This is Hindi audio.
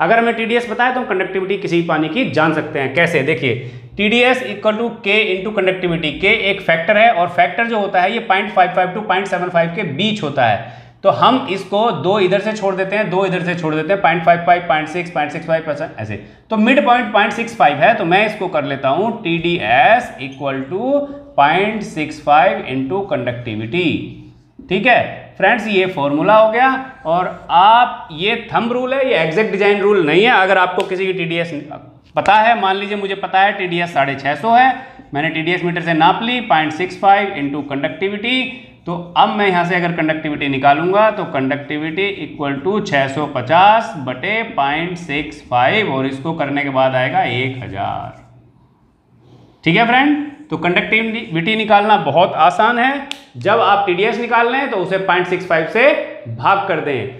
अगर हमें टीडीएस पता है तो हम कंडक्टिविटी किसी पानी की जान सकते हैं। कैसे? देखिए T D S equal to K into conductivity के एक फैक्टर है और फैक्टर जो होता है, ये point five five to point seven five के बीच होता है। तो हम इसको दो इधर से छोड़ देते हैं, दो इधर से छोड़ देते हैं point five five point six point six five percent ऐसे। तो mid point point six five है तो मैं इसको कर लेता हूँ T D S equal to point six five into conductivity ठीक है? फ्रेंड्स ये फॉर्मूला हो गया और आप, ये थंब रूल है, ये एग्जैक्ट डिज़ाइन रूल नहीं है। अगर आपको किसी की टीडीएस पता है, मान लीजिए मुझे पता है टीडीएस साढ़े छः सौ है, मैंने टीडीएस मीटर से नाप ली point six five into conductivity तो अब मैं यहाँ से अगर कंडक्टिविटी निकालूँगा तो कंडक्टिविटी इक्वल टू 650 बटे पॉइंट सिक्स फाइव और इसको करने के बाद आएगा एक हज़ार। ठीक है फ्रेंड तो कंडक्टिविटी निकालना बहुत आसान है। जब आप टीडीएस निकाल लें तो उसे पॉइंट सिक्स फाइव से भाग कर दें।